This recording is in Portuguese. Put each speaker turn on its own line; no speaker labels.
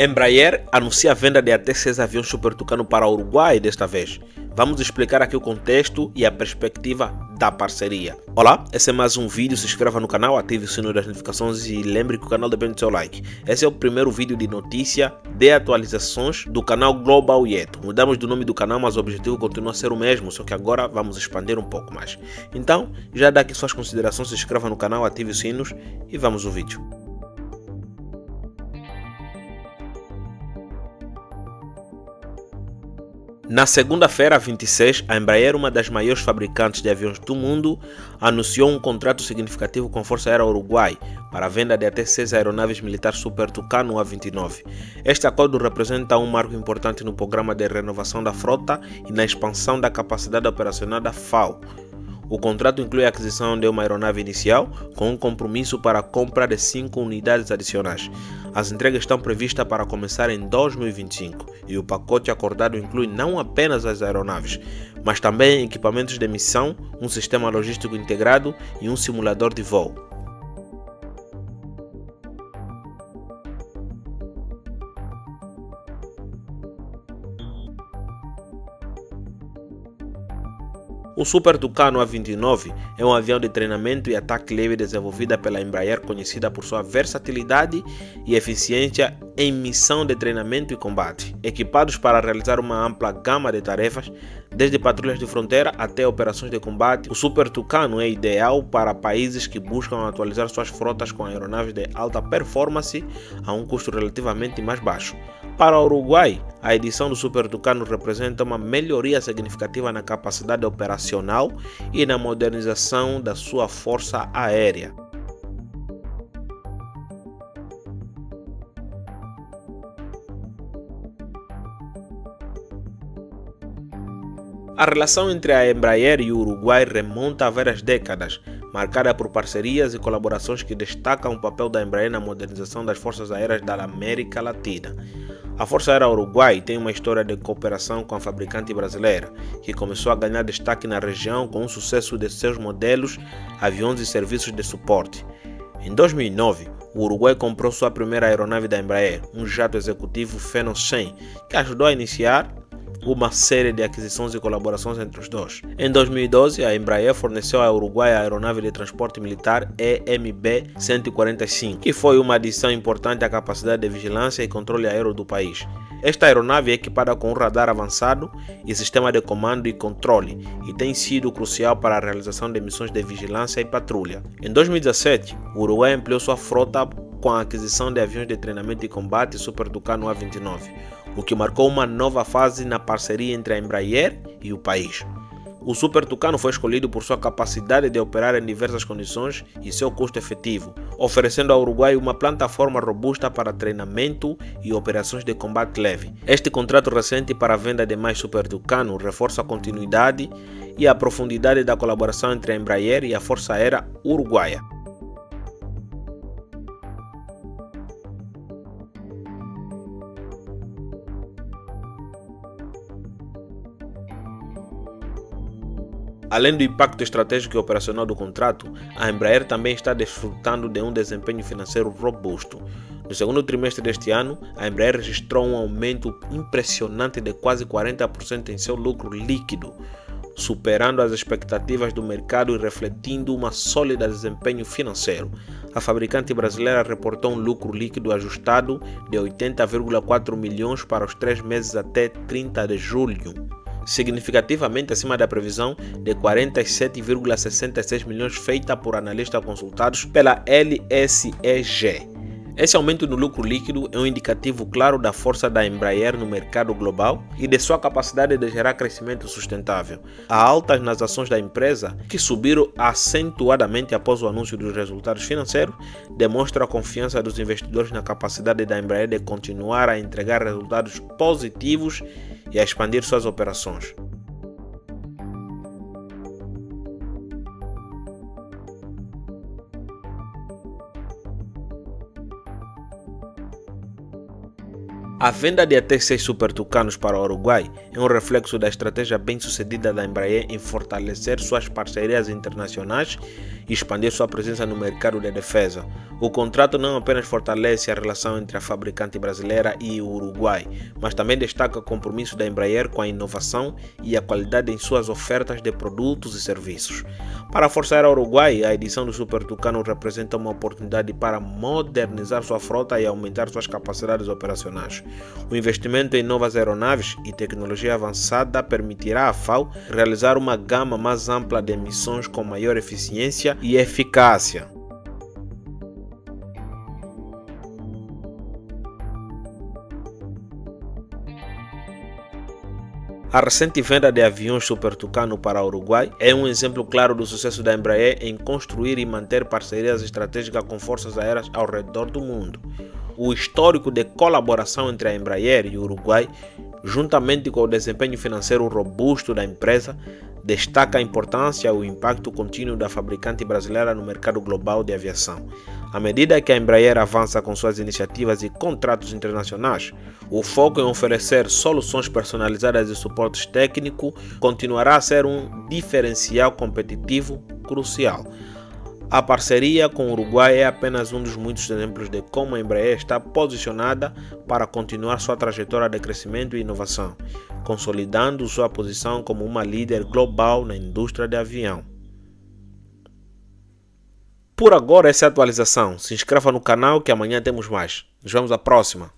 Embraer anuncia a venda de até 6 aviões Super Tucano para o Uruguai desta vez. Vamos explicar aqui o contexto e a perspectiva da parceria. Olá, esse é mais um vídeo. Se inscreva no canal, ative o sino das notificações e lembre que o canal depende do seu like. Esse é o primeiro vídeo de notícia de atualizações do canal Global Yet. Mudamos do nome do canal, mas o objetivo continua a ser o mesmo, só que agora vamos expandir um pouco mais. Então, já dá aqui suas considerações, se inscreva no canal, ative os sinos e vamos ao vídeo. Na segunda-feira, 26, a Embraer, uma das maiores fabricantes de aviões do mundo, anunciou um contrato significativo com a Força Aérea Uruguai para a venda de até seis aeronaves militares Super Tucano A-29. Este acordo representa um marco importante no programa de renovação da frota e na expansão da capacidade operacional da FAO o contrato inclui a aquisição de uma aeronave inicial, com um compromisso para a compra de 5 unidades adicionais. As entregas estão previstas para começar em 2025 e o pacote acordado inclui não apenas as aeronaves, mas também equipamentos de missão, um sistema logístico integrado e um simulador de voo. O Super Tucano A29 é um avião de treinamento e ataque leve desenvolvida pela Embraer, conhecida por sua versatilidade e eficiência em missão de treinamento e combate. Equipados para realizar uma ampla gama de tarefas, desde patrulhas de fronteira até operações de combate, o Super Tucano é ideal para países que buscam atualizar suas frotas com aeronaves de alta performance a um custo relativamente mais baixo. Para o Uruguai, a edição do Super Tucano representa uma melhoria significativa na capacidade operacional e na modernização da sua força aérea. A relação entre a Embraer e o Uruguai remonta a várias décadas, marcada por parcerias e colaborações que destacam o papel da Embraer na modernização das forças aéreas da América Latina. A Força Aérea Uruguai tem uma história de cooperação com a fabricante brasileira, que começou a ganhar destaque na região com o sucesso de seus modelos, aviões e serviços de suporte. Em 2009, o Uruguai comprou sua primeira aeronave da Embraer, um jato executivo Phenom 100, que ajudou a iniciar uma série de aquisições e colaborações entre os dois. Em 2012, a Embraer forneceu ao Uruguai a aeronave de transporte militar EMB-145, que foi uma adição importante à capacidade de vigilância e controle aéreo do país. Esta aeronave é equipada com um radar avançado e sistema de comando e controle e tem sido crucial para a realização de missões de vigilância e patrulha. Em 2017, o Uruguai ampliou sua frota com a aquisição de aviões de treinamento e combate Super Tucano A-29 o que marcou uma nova fase na parceria entre a Embraer e o país. O Super Tucano foi escolhido por sua capacidade de operar em diversas condições e seu custo efetivo, oferecendo ao Uruguai uma plataforma robusta para treinamento e operações de combate leve. Este contrato recente para a venda de mais Super Tucano reforça a continuidade e a profundidade da colaboração entre a Embraer e a Força Aérea Uruguaia. Além do impacto estratégico e operacional do contrato, a Embraer também está desfrutando de um desempenho financeiro robusto. No segundo trimestre deste ano, a Embraer registrou um aumento impressionante de quase 40% em seu lucro líquido, superando as expectativas do mercado e refletindo um sólido desempenho financeiro. A fabricante brasileira reportou um lucro líquido ajustado de 80,4 milhões para os três meses até 30 de julho significativamente acima da previsão de 47,66 milhões feita por analistas consultados pela LSEG. Esse aumento no lucro líquido é um indicativo claro da força da Embraer no mercado global e de sua capacidade de gerar crescimento sustentável. Há altas nas ações da empresa, que subiram acentuadamente após o anúncio dos resultados financeiros, demonstra a confiança dos investidores na capacidade da Embraer de continuar a entregar resultados positivos e a expandir suas operações. A venda de até 6 Super Tucanos para o Uruguai é um reflexo da estratégia bem-sucedida da Embraer em fortalecer suas parcerias internacionais e expandir sua presença no mercado de defesa. O contrato não apenas fortalece a relação entre a fabricante brasileira e o Uruguai, mas também destaca o compromisso da Embraer com a inovação e a qualidade em suas ofertas de produtos e serviços. Para forçar ao Uruguai, a edição do Super Tucano representa uma oportunidade para modernizar sua frota e aumentar suas capacidades operacionais. O investimento em novas aeronaves e tecnologia avançada permitirá à FAO realizar uma gama mais ampla de missões com maior eficiência e eficácia. A recente venda de aviões Super Tucano para o Uruguai é um exemplo claro do sucesso da Embraer em construir e manter parcerias estratégicas com forças aéreas ao redor do mundo. O histórico de colaboração entre a Embraer e o Uruguai, juntamente com o desempenho financeiro robusto da empresa, destaca a importância e o impacto contínuo da fabricante brasileira no mercado global de aviação. À medida que a Embraer avança com suas iniciativas e contratos internacionais, o foco em oferecer soluções personalizadas e suporte técnico continuará a ser um diferencial competitivo crucial. A parceria com o Uruguai é apenas um dos muitos exemplos de como a Embraer está posicionada para continuar sua trajetória de crescimento e inovação, consolidando sua posição como uma líder global na indústria de avião. Por agora, essa é a atualização. Se inscreva no canal que amanhã temos mais. Nos vemos à próxima.